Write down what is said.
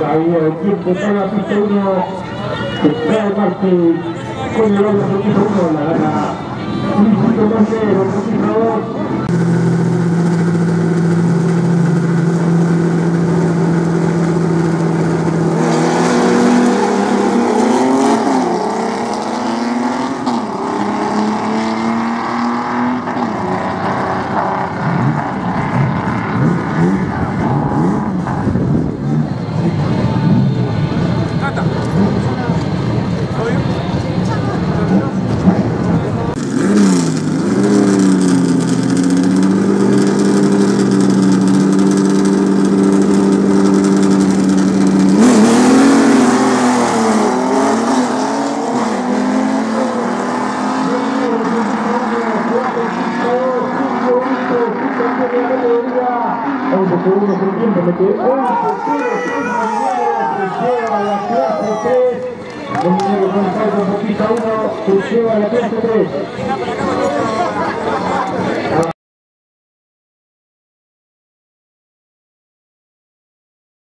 Ahí el tiempo para la pista 1, que trae Martí con el equipo 1, la gana. Luisito Marcelo, equipo 2. Segundos el tiempo, me quedé 11 0 se lleva la clase 3. Domingo Gonzalo con pista 1 se lleva la clase 3.